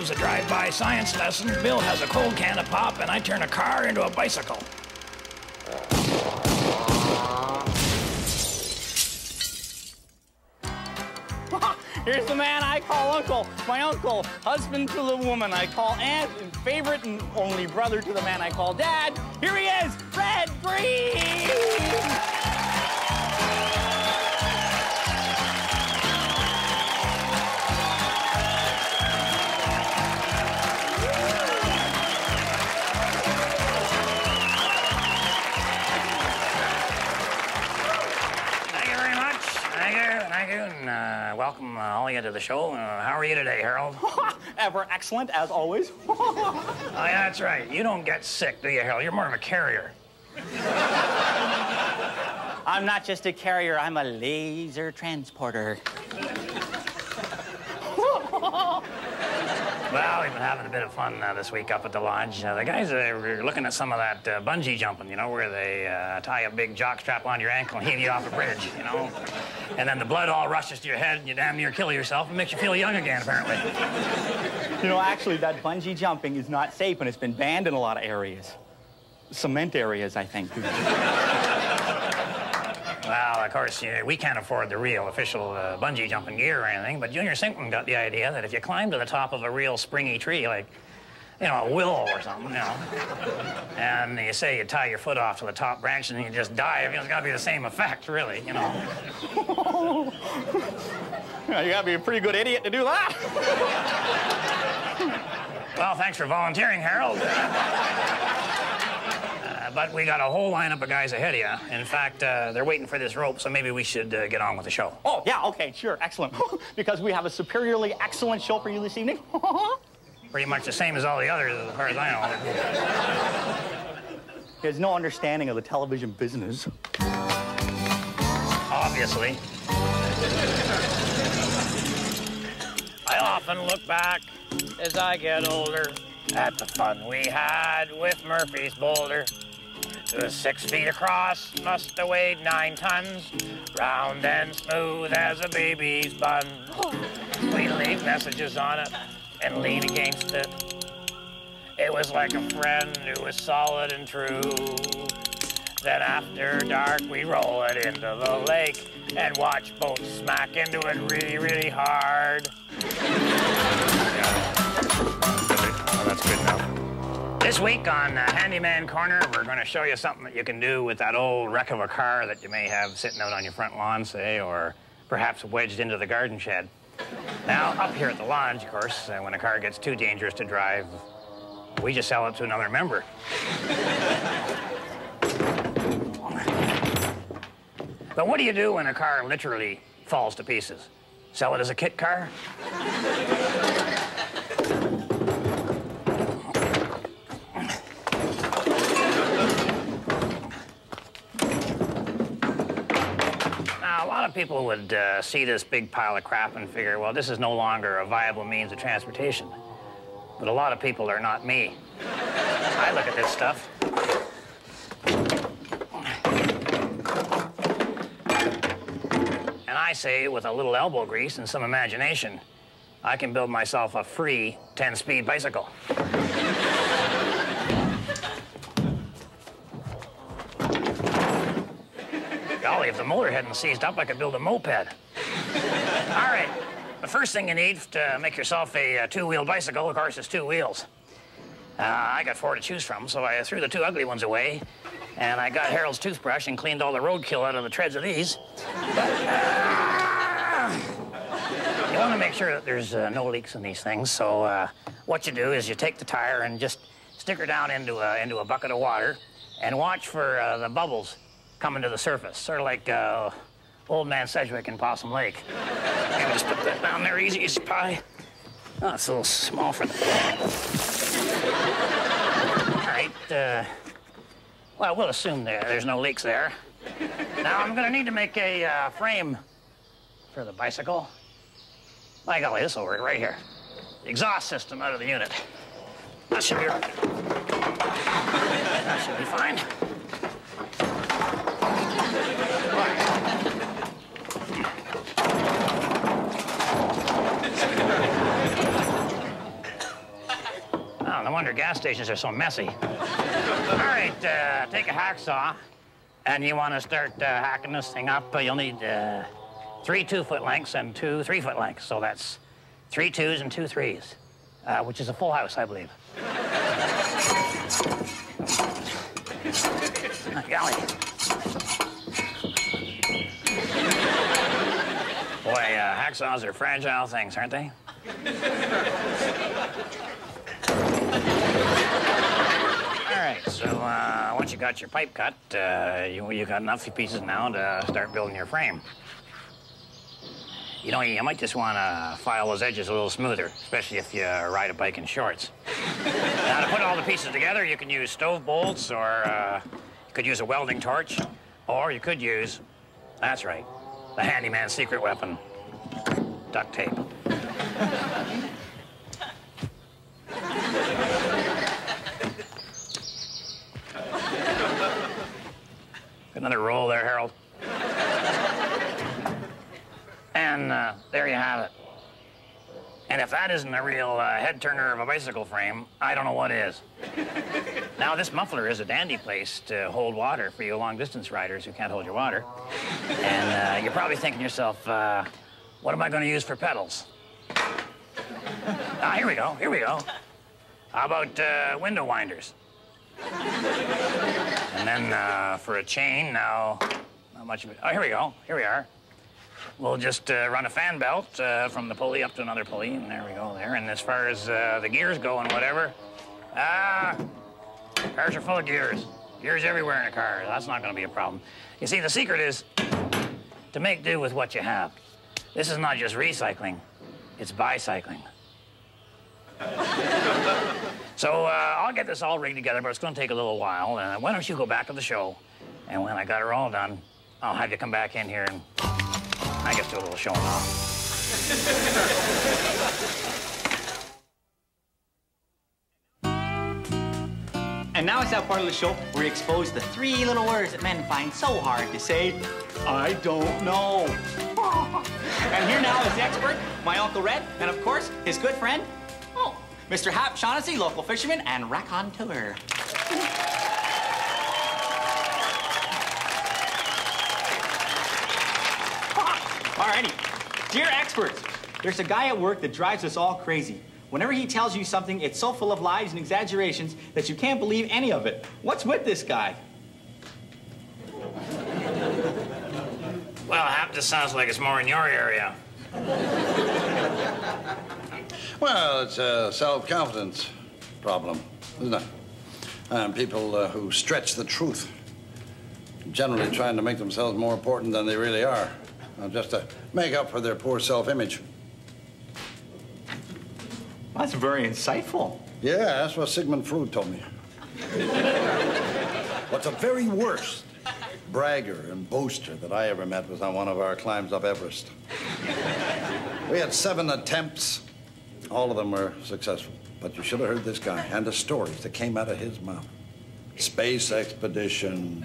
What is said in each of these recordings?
gives a drive-by science lesson, Bill has a cold can of pop, and I turn a car into a bicycle. Here's the man I call uncle, my uncle, husband to the woman I call aunt, and favorite and only brother to the man I call dad. Here he is, Red Green! And uh, welcome uh, all of you to the show. Uh, how are you today, Harold? Ever excellent, as always. Oh, yeah, that's right. You don't get sick, do you, Harold? You're more of a carrier. I'm not just a carrier, I'm a laser transporter. Well, we've been having a bit of fun uh, this week up at the lodge. Uh, the guys were looking at some of that uh, bungee jumping, you know, where they uh, tie a big jock strap on your ankle and heave you off a bridge, you know. And then the blood all rushes to your head and you damn near kill yourself and makes you feel young again, apparently. You know, actually, that bungee jumping is not safe, and it's been banned in a lot of areas. Cement areas, I think. Well, of course, you we can't afford the real official uh, bungee jumping gear or anything, but Junior Sinkman got the idea that if you climb to the top of a real springy tree, like, you know, a willow or something, you know, and you say you tie your foot off to the top branch and you just dive, it's got to be the same effect, really, you know. You gotta be a pretty good idiot to do that. Well, thanks for volunteering, Harold. But we got a whole lineup of guys ahead of you. In fact, uh, they're waiting for this rope, so maybe we should uh, get on with the show. Oh, yeah, okay, sure, excellent. because we have a superiorly excellent show for you this evening. Pretty much the same as all the others, as far as I know. There's no understanding of the television business. Obviously. I often look back as I get older at the fun we had with Murphy's Boulder. Was six feet across, must have weighed nine tons, round and smooth as a baby's bun. We leave messages on it and lean against it. It was like a friend who was solid and true. Then after dark, we roll it into the lake and watch boats smack into it really, really hard. Oh, that's good enough. This week on uh, Handyman Corner, we're going to show you something that you can do with that old wreck of a car that you may have sitting out on your front lawn, say, or perhaps wedged into the garden shed. Now, up here at the lodge, of course, uh, when a car gets too dangerous to drive, we just sell it to another member. But what do you do when a car literally falls to pieces? Sell it as a kit car? Now, a lot of people would uh, see this big pile of crap and figure, well, this is no longer a viable means of transportation. But a lot of people are not me. I look at this stuff. And I say, with a little elbow grease and some imagination, I can build myself a free 10 speed bicycle. The motor hadn't seized up, I could build a moped. All right, the first thing you need to make yourself a, uh two-wheel bicycle, of course, is two wheels. Uh, I got four to choose from, so I threw the two ugly ones away, and I got Harold's toothbrush and cleaned all the roadkill out of the treads of these. But, uh, you want to make sure that there's uh, no leaks in these things, so uh, what you do is you take the tire and just stick her down into a, into a bucket of water and watch for uh, the bubbles coming to the surface, sort of like uh, Old Man Sedgwick in Possum Lake. You just put that down there easy as pie. Oh, it's a little small for the... All right, uh, well, we'll assume there, there's no leaks there. Now, I'm gonna need to make a uh, frame for the bicycle. By golly, this will work right here. The exhaust system out of the unit. That should be right. That should be fine. wonder gas stations are so messy. All right, uh, take a hacksaw, and you want to start uh, hacking this thing up. You'll need uh, three two-foot lengths and two three-foot lengths. So that's three twos and two threes, uh, which is a full house, I believe. Uh, golly. Boy, uh, hacksaws are fragile things, aren't they? All right, so uh, once you got your pipe cut, uh, you, you got enough pieces now to start building your frame. You know, you might just want to file those edges a little smoother, especially if you ride a bike in shorts. now, to put all the pieces together, you can use stove bolts, or uh, you could use a welding torch, or you could use, that's right, the handyman's secret weapon, duct tape. Another roll there, Harold. And uh, there you have it. And if that isn't a real uh, head turner of a bicycle frame, I don't know what is. now, this muffler is a dandy place to hold water for you long distance riders who can't hold your water. And uh, you're probably thinking to yourself, uh, what am I going to use for pedals? ah, here we go, here we go. How about uh, window winders? And then uh, for a chain, now, not much of it. Oh, here we go, here we are. We'll just uh, run a fan belt uh, from the pulley up to another pulley, and there we go there. And as far as uh, the gears go and whatever, ah, cars are full of gears. Gears everywhere in a car. That's not going to be a problem. You see, the secret is to make do with what you have. This is not just recycling, it's bicycling. so uh, I'll get this all rigged together, but it's going to take a little while. Uh, why don't you go back to the show, and when I got her all done, I'll have you come back in here and I guess do a little showing off. And now it's that part of the show where we expose the three little words that men find so hard to say, I don't know. and here now is the expert, my Uncle Red, and of course, his good friend, Mr. Hap Shaughnessy, local fisherman and raconteur. Alrighty, dear experts, there's a guy at work that drives us all crazy. Whenever he tells you something, it's so full of lies and exaggerations that you can't believe any of it. What's with this guy? Well, Hap, this sounds like it's more in your area. Well, it's a self-confidence problem, isn't it? Um, people uh, who stretch the truth, generally trying to make themselves more important than they really are, uh, just to make up for their poor self-image. That's very insightful. Yeah, that's what Sigmund Freud told me. What's the very worst bragger and boaster that I ever met was on one of our climbs up Everest. We had seven attempts. All of them were successful. But you should have heard this guy and the stories that came out of his mouth. Space expedition,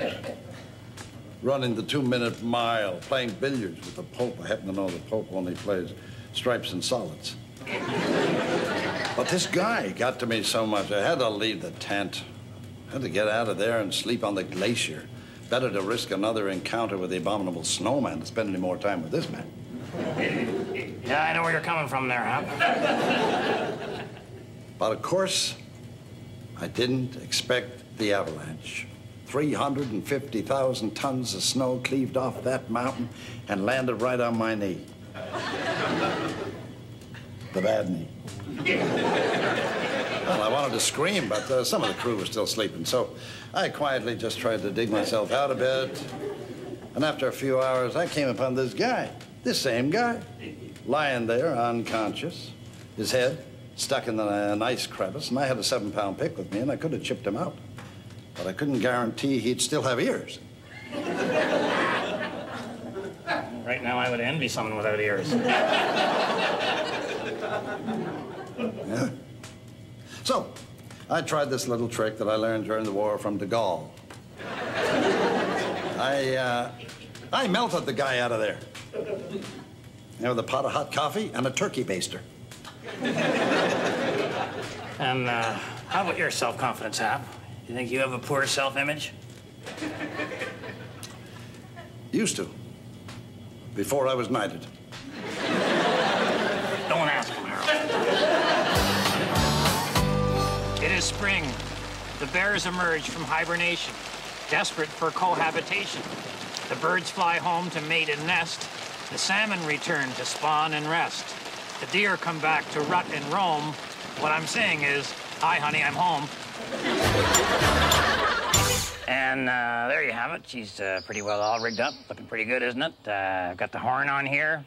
running the two-minute mile, playing billiards with the Pope. I happen to know the Pope only plays stripes and solids. But this guy got to me so much, I had to leave the tent. I had to get out of there and sleep on the glacier. Better to risk another encounter with the abominable snowman than spend any more time with this man. Yeah, I know where you're coming from there, huh? But of course, I didn't expect the avalanche. 350,000 tons of snow cleaved off that mountain and landed right on my knee. the bad knee. Well, I wanted to scream, but uh, some of the crew was still sleeping, so I quietly just tried to dig myself out a bit. And after a few hours, I came upon this guy, this same guy, lying there unconscious, his head stuck in an ice crevice, and I had a seven pound pick with me, and I could have chipped him out. But I couldn't guarantee he'd still have ears. Right now, I would envy someone without ears. Yeah. So, I tried this little trick that I learned during the war from de Gaulle. I, uh, I melted the guy out of there. You know, with a pot of hot coffee and a turkey baster. And uh, How about your self-confidence, Hap? You think you have a poor self-image? Used to. Before I was knighted. Don't ask him, Harold. It is spring. The bears emerge from hibernation, desperate for cohabitation. The birds fly home to mate and nest. The salmon return to spawn and rest. The deer come back to rut and roam. What I'm saying is, hi, honey, I'm home. And uh, there you have it. She's uh, pretty well all rigged up. Looking pretty good, isn't it? Uh, I've got the horn on here.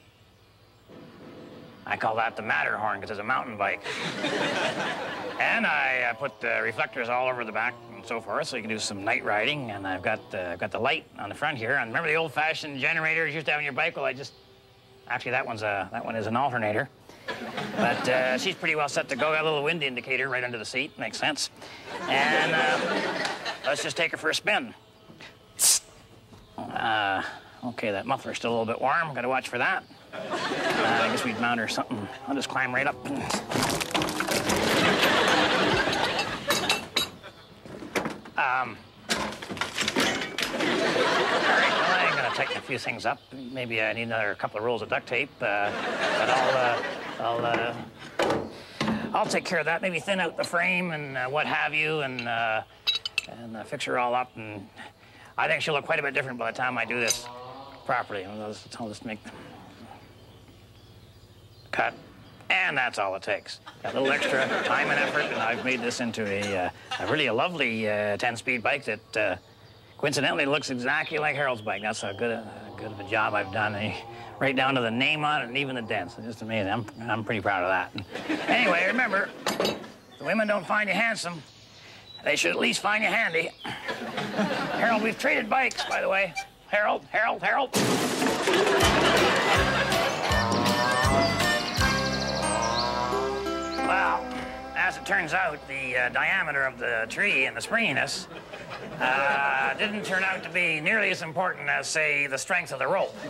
I call that the Matterhorn because it's a mountain bike. and I uh, put the reflectors all over the back and so forth, so you can do some night riding. And I've got uh, I've got the light on the front here. And remember the old-fashioned generators you used to have on your bike? Well, I just actually that one's a that one is an alternator. But uh, she's pretty well set to go. Got a little wind indicator right under the seat. Makes sense. And uh, let's just take her for a spin. Uh, okay, that muffler's still a little bit warm. Got to watch for that. Uh, I guess we'd mount her something. I'll just climb right up. Um. All right, well, I'm gonna tighten a few things up. Maybe I need another couple of rolls of duct tape, uh, but I'll, uh, I'll, uh, I'll take care of that. Maybe thin out the frame and uh, what have you, and uh, and uh, fix her all up. And I think she'll look quite a bit different by the time I do this properly. I'll just, I'll just make cut. And that's all it takes. A little extra time and effort, and I've made this into a, uh, a really a lovely 10-speed bike that uh, coincidentally looks exactly like Harold's bike. That's how good, a, good of a job I've done. Right down to the name on it and even the dents. It's just amazing. I'm, I'm pretty proud of that. anyway, remember, the women don't find you handsome. They should at least find you handy. Harold, we've traded bikes, by the way. Harold, Harold, Harold. Turns out, the uh, diameter of the tree and the springiness uh, didn't turn out to be nearly as important as, say, the strength of the rope.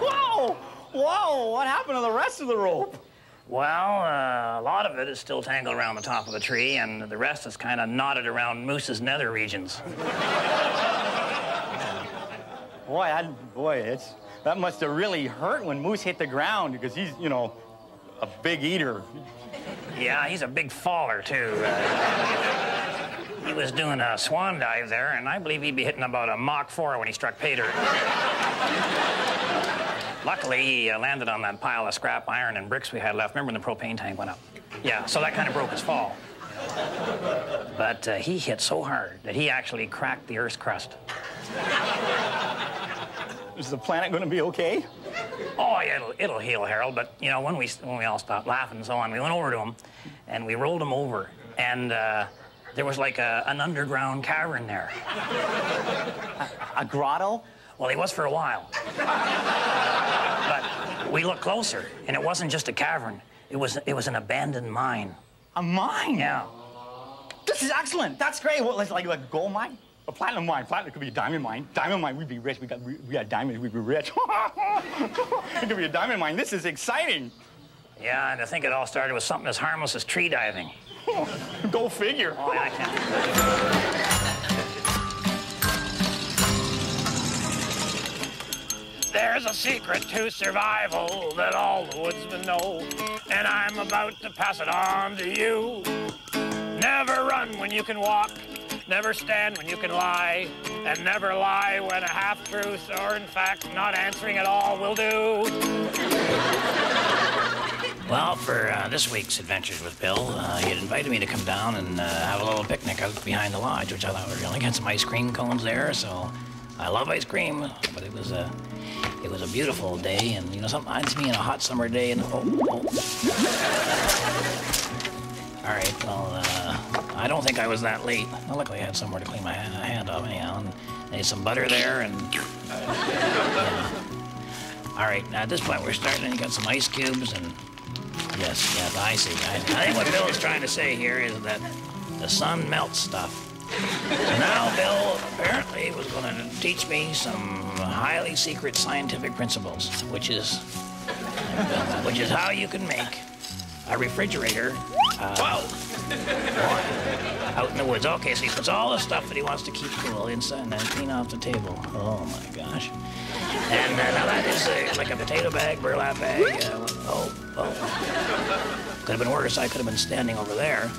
Whoa! Whoa! What happened to the rest of the rope? Well, uh, a lot of it is still tangled around the top of the tree, and the rest is kind of knotted around Moose's nether regions. Boy, I, boy, it's that must have really hurt when Moose hit the ground because he's, you know, a big eater. Yeah, he's a big faller, too. Uh, he was doing a swan dive there, and I believe he'd be hitting about a Mach 4 when he struck dirt. Luckily, he uh, landed on that pile of scrap iron and bricks we had left. Remember when the propane tank went up? Yeah, so that kind of broke his fall. But uh, he hit so hard that he actually cracked the Earth's crust. Is the planet going to be okay? Oh, yeah, it'll, it'll heal, Harold. But, you know, when we, when we all stopped laughing and so on, we went over to him and we rolled him over. And uh, there was like a, an underground cavern there. A, a grotto? Well, he was for a while. but we looked closer, and it wasn't just a cavern. It was, it was an abandoned mine. A mine? Yeah. This is excellent. That's great. What, like a gold mine? A platinum mine. Platinum could be a diamond mine. Diamond mine, we'd be rich. We got we got diamonds, we'd be rich. it could be a diamond mine. This is exciting. Yeah, and I think it all started with something as harmless as tree diving. Go figure. Oh, yeah, I can't. There's a secret to survival that all the woodsmen know, and I'm about to pass it on to you. Never run when you can walk, never stand when you can lie, and never lie when a half-truth or, in fact, not answering at all will do. Well, for uh, this week's Adventures with Bill, uh, he had invited me to come down and uh, have a little picnic out behind the lodge, which I thought was really Had some ice cream cones there, so I love ice cream, but it was a it was a beautiful day, and you know something reminds me in a hot summer day. And oh, oh. all right, well, uh, I don't think I was that late. Well, luckily I had somewhere to clean my hand, off anyhow, and there's some butter there, and. Yeah. All right, now at this point we're starting, and you got some ice cubes, and yes, yes, I see. I, I think what Bill is trying to say here is that the sun melts stuff. So now Bill apparently was going to teach me some highly secret scientific principles, which is which is how you can make a refrigerator uh, out in the woods. Okay, so he puts all the stuff that he wants to keep cool inside and then clean off the table. Oh my gosh. And uh, now that is uh, like a potato bag, burlap bag. Uh, oh, oh. Could have been worse. I could have been standing over there.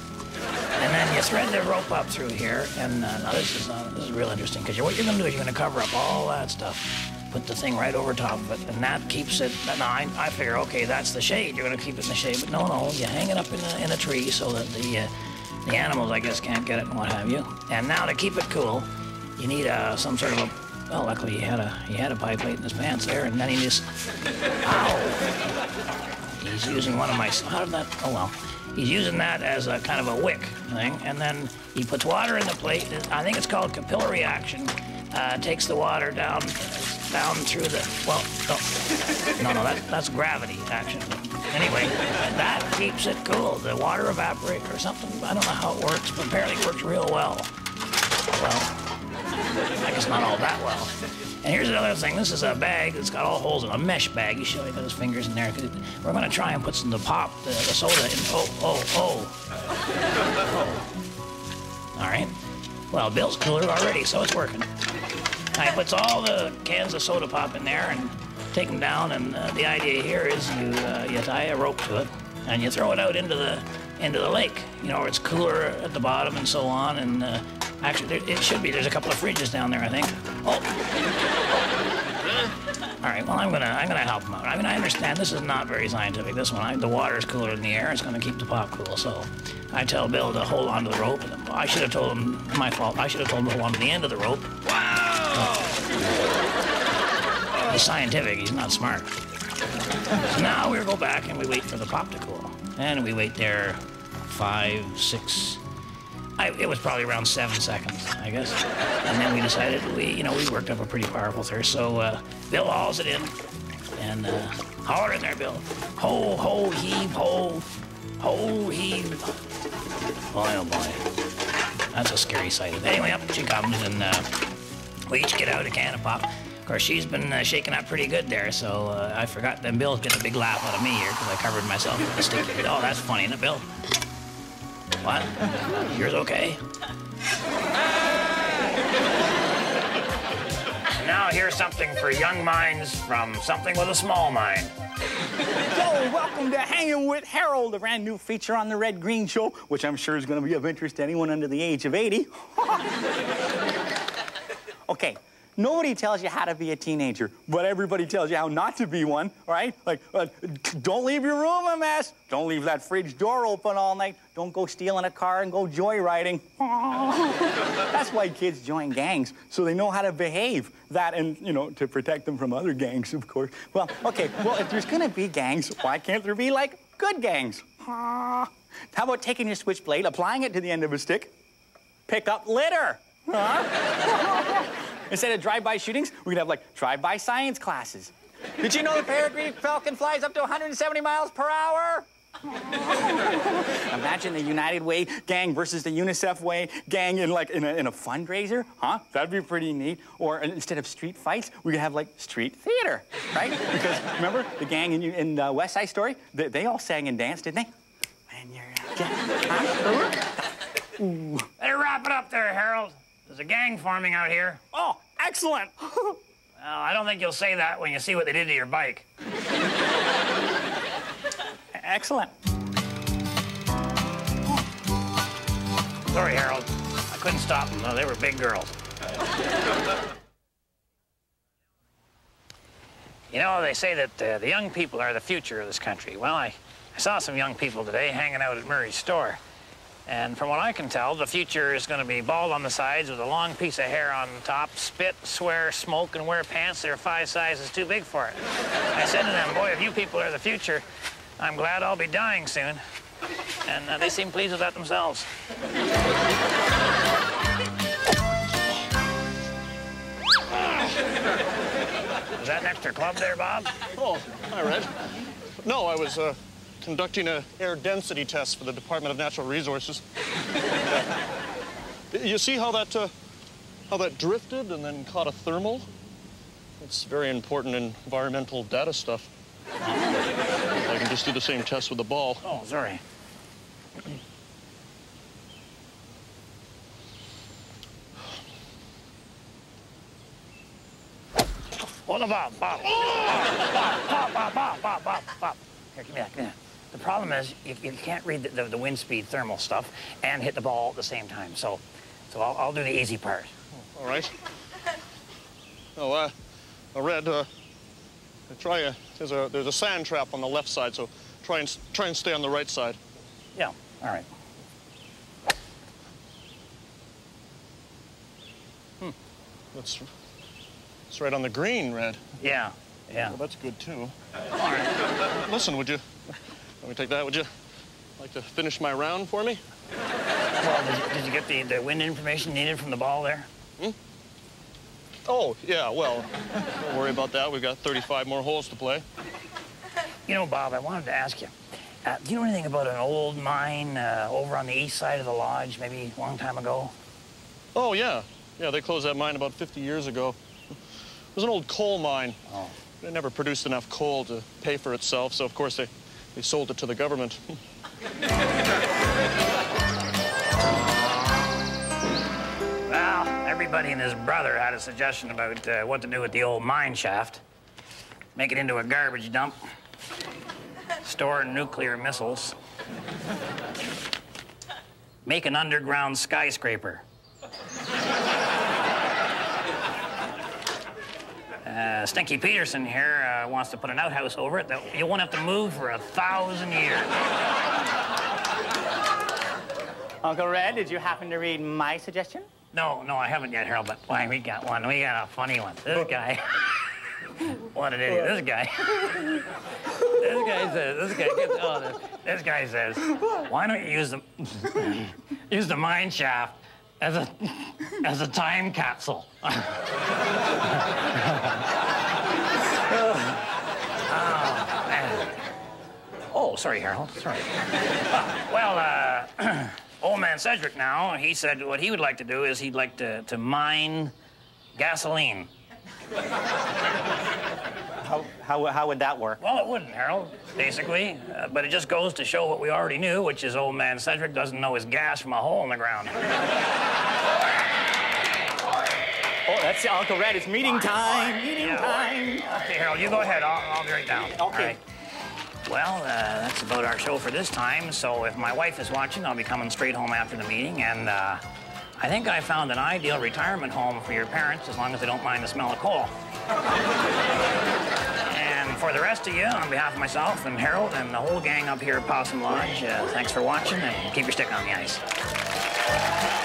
And then you thread the rope up through here. And uh, now this is uh, this is real interesting because what you're going to do is you're going to cover up all that stuff. Put the thing right over top of it, and that keeps it. Now I, I figure, okay, that's the shade. You're going to keep it in the shade, but no, no, you hang it up in a, in a tree so that the uh, the animals, I guess, can't get it and what have you. And now to keep it cool, you need uh, some sort of a. Well, luckily he had a he had a pie plate in his pants there, and then he just. Ow! He's using one of my. How did that? Oh well. He's using that as a kind of a wick thing, and then he puts water in the plate. I think it's called capillary action. Uh, takes the water down down through the. Well, no, no, that, that's gravity action. Anyway, that keeps it cool. The water evaporates or something. I don't know how it works, but apparently it works real well. Well, I guess not all that well. And here's another thing. This is a bag that's got all holes in a mesh bag. You show he got his fingers in there. We're going to try and put some of the pop, the, the soda in. Oh, oh, oh. oh. All right. Well, Bill's cooler already, so it's working. I puts all the cans of soda pop in there and take them down. And uh, the idea here is you uh, you tie a rope to it and you throw it out into the into the lake. You know, where it's cooler at the bottom and so on. And uh, actually, there, it should be. There's a couple of fridges down there, I think. Oh. All right. Well, I'm gonna I'm gonna help him out. I mean, I understand this is not very scientific. This one, I, the water is cooler than the air. It's gonna keep the pop cool. So, I tell Bill to hold on to the rope. I should have told him. My fault. I should have told him to hold on to the end of the rope. He's scientific, he's not smart. So now we go back and we wait for the pop to cool. And we wait there five, six, I, it was probably around seven seconds, I guess. And then we decided we, you know, we worked up a pretty powerful thirst. So uh, Bill hauls it in, and uh, holler in there, Bill. Ho, ho, heave, ho, ho, heave. Boy, oh boy, that's a scary sight. Anyway, up she comes, and uh, we each get out a can of pop. Of course, she's been uh, shaking up pretty good there, so uh, I forgot. Then Bill's getting a big laugh out of me here because I covered myself with a sticky. Oh, that's funny, isn't it, Bill? What? Yours okay? Now here's something for young minds from something with a small mind. So, welcome to Hanging with Harold, a brand new feature on the Red Green Show, which I'm sure is going to be of interest to anyone under the age of 80. okay, Nobody tells you how to be a teenager, but everybody tells you how not to be one, right? Like, uh, don't leave your room a mess. Don't leave that fridge door open all night. Don't go stealing a car and go joyriding. That's why kids join gangs, so they know how to behave. That and, you know, to protect them from other gangs, of course. Well, okay, well, if there's gonna be gangs, why can't there be, like, good gangs? How about taking your switchblade, applying it to the end of a stick, pick up litter? Huh? Instead of drive-by shootings, we could have like drive-by science classes. Did you know the peregrine falcon flies up to 170 miles per hour? Imagine the United Way gang versus the UNICEF Way gang in like in a, in a fundraiser, huh? That'd be pretty neat. Or instead of street fights, we could have like street theater, right? Because remember the gang in, in uh, West Side Story? They, they, all sang and danced, didn't they? When you're Better wrap it up there, Harold. There's a gang forming out here. Oh, excellent. well, I don't think you'll say that when you see what they did to your bike. excellent. Sorry, Harold. I couldn't stop them, though. They were big girls. you know, they say that uh, the young people are the future of this country. Well, I, I saw some young people today hanging out at Murray's store. And from what I can tell, the future is going to be bald on the sides with a long piece of hair on top, spit, swear, smoke, and wear pants that are five sizes too big for it. I said to them, boy, if you people are the future, I'm glad I'll be dying soon. And uh, they seem pleased with that themselves. Is that an extra club there, Bob? Oh, hi, Red. No, I was, uh, conducting a air density test for the Department of Natural Resources. you see how that, uh, how that drifted and then caught a thermal? It's very important in environmental data stuff. I can just do the same test with the ball. Oh, sorry. Hold on, Bob, Bob. Bob, Bob, Bob, Bob, Bob, Bob, Bob. Here, come here, come here. The problem is you, you can't read the, the, the, wind speed thermal stuff and hit the ball at the same time. So, so I'll, I'll do the easy part. All right. Oh, uh, Red, uh, try a, there's a, there's a sand trap on the left side, so try and, try and stay on the right side. Yeah, all right. Hmm, that's, that's right on the green, Red. Yeah, yeah. Well, that's good, too. All right. Listen, would you, let me take that, would you like to finish my round for me? Well, did you, did you get the, the wind information needed from the ball there? Hmm? Oh, yeah, well, don't worry about that. We've got 35 more holes to play. You know, Bob, I wanted to ask you, uh, do you know anything about an old mine uh, over on the east side of the lodge, maybe a long time ago? Oh, yeah. Yeah, they closed that mine about 50 years ago. It was an old coal mine. Oh. It never produced enough coal to pay for itself, so of course they, they sold it to the government. well, everybody and his brother had a suggestion about uh, what to do with the old mine shaft. Make it into a garbage dump. Store nuclear missiles. Make an underground skyscraper. Uh, Stinky Peterson here uh, wants to put an outhouse over it that you won't have to move for a thousand years. Uncle Red, did you happen to read my suggestion? No, no, I haven't yet, Harold, but why, we got one. We got a funny one. This guy. what an idiot. This guy. this guy says, this guy gets, oh, this, this guy says, why don't you use the, use the mine shaft as a, as a time capsule? oh, man. Oh, sorry, Harold. Sorry. Uh, well, uh, old man Sedgwick now, he said what he would like to do is he'd like to, to mine gasoline. How, how, how would that work? Well, it wouldn't, Harold, basically. Uh, but it just goes to show what we already knew, which is old man Sedgwick doesn't know his gas from a hole in the ground. Oh, that's Uncle Red. It's meeting time. Meeting Yeah. time. Okay, Harold, you go ahead. I'll, I'll be right down. Okay. Well, uh, that's about our show for this time. So if my wife is watching, I'll be coming straight home after the meeting. And uh, I think I found an ideal retirement home for your parents, as long as they don't mind the smell of coal. and for the rest of you, on behalf of myself and Harold and the whole gang up here at Possum Lodge, uh, thanks for watching and keep your stick on the ice.